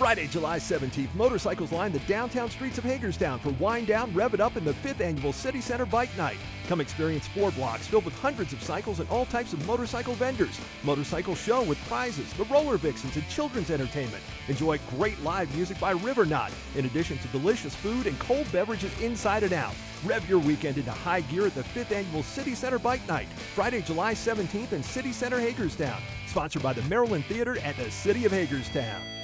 Friday, July 17th, motorcycles line the downtown streets of Hagerstown for Wind Down, Rev It Up, and the 5th annual City Center Bike Night. Come experience four blocks filled with hundreds of cycles and all types of motorcycle vendors. Motorcycle show with prizes, the roller vixens, and children's entertainment. Enjoy great live music by River Knot, in addition to delicious food and cold beverages inside and out. Rev your weekend into high gear at the 5th annual City Center Bike Night, Friday, July 17th in City Center, Hagerstown. Sponsored by the Maryland Theater at the City of Hagerstown.